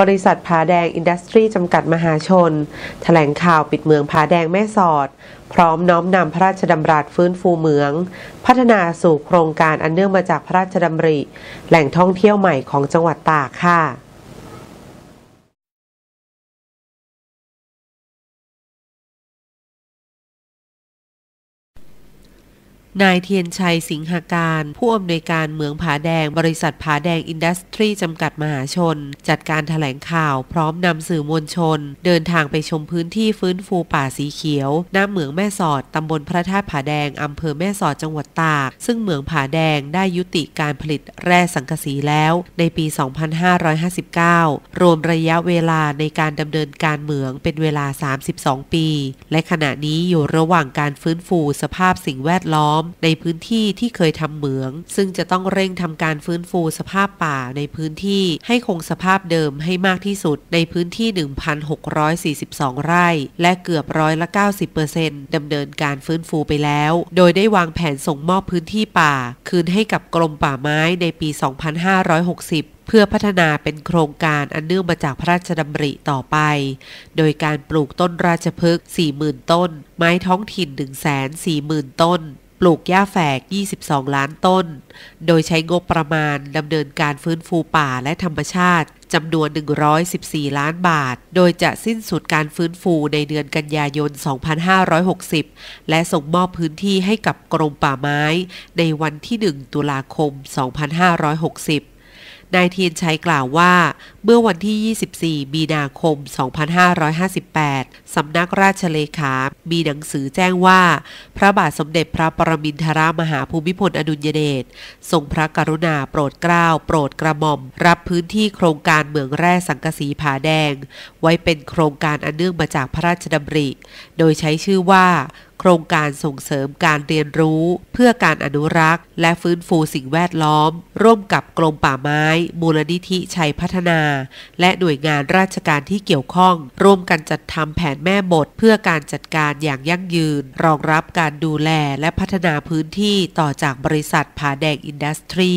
บริษัทผาแดงอินดัสทรีจำกัดมหาชน แถลงข่าวปิดเมืองผาแดงแม่สอด พร้อมน้อมนำพระราชดำรัสฟื้นฟูเมือง พัฒนาสู่โครงการอันเนื่องมาจากพระราชดำริ แหล่งท่องเที่ยวใหม่ของจังหวัดตากค่ะ นายเทียนชัยสิงหาการ ผู้อำนวยการเมืองผาแดง บริษัทผาแดงอินดัสทรีจำกัดมหาชน จัดการถแถลงข่าวพร้อมนำสื่อมวลชน เดินทางไปชมพื้นที่ฟื้นฟูป่าสีเขียว หน้าเหมืองแม่สอดตำบลพระธาตุผาแดงอำเภอแม่สอดจังหวัดตาก ซึ่งเหมืองผาแดงได้ยุติการผลิตแร่สังกะสีแล้ว ในปี 2559 รวมระยะเวลาในการดำเนินการเหมืองเป็นเวลา 32 ปี และขณะนี้อยู่ระหว่างการฟื้นฟูสภาพสิ่งแวดล้อมในพื้นที่ที่เคยทำเหมือง ซึ่งจะต้องเร่งทำการฟื้นฟูสภาพป่าในพื้นที่ให้คงสภาพเดิมให้มากที่สุดในพื้นที่ 1,642 ไร่ และเกือบร้อยละ 90%ดำเนินการฟื้นฟูไปแล้ว โดยได้วางแผนส่งมอบพื้นที่ป่า คืนให้กับกรมป่าไม้ในปี 2560เพื่อพัฒนาเป็นโครงการอันเนื่องมาจากพระราชดำริต่อไป โดยการปลูกต้นราชพฤกษ์40,000 ต้น ไม้ท้องถิ่น 140,000 ต้น ลูกหญ้าแฝก 22 ล้านต้น โดยใช้งบประมาณดำเนินการฟื้นฟูป่าและธรรมชาติจำนวน 114 ล้านบาท โดยจะสิ้นสุดการฟื้นฟูในเดือนกันยายน 2560 และส่งมอบพื้นที่ให้กับกรมป่าไม้ ในวันที่ 1 ตุลาคม 2560นายเทียนชัยกล่าวว่า เมื่อวันที่ 24 มีนาคม 2558 สำนักราชเลขา มีหนังสือแจ้งว่า พระบาทสมเด็จพระปรมินทรมหาภูมิพลอดุลยเดช ทรงพระกรุณาโปรดเกล้า โปรดกระหม่อม รับพื้นที่โครงการเมืองแร่สังกะสีผาแดง ไว้เป็นโครงการอันเนื่องมาจากพระราชดำริ โดยใช้ชื่อว่าโครงการส่งเสริมการเรียนรู้เพื่อการอนุรักษ์ และฟื้นฟูสิ่งแวดล้อม ร่วมกับกรมป่าไม้ มูลนิธิชัยพัฒนาและหน่วยงานราชการที่เกี่ยวข้อง ร่วมกันจัดทำแผนแม่บทเพื่อการจัดการอย่างยั่งยืน รองรับการดูแลและพัฒนาพื้นที่ต่อจากบริษัทผาแดงอินดัสทรี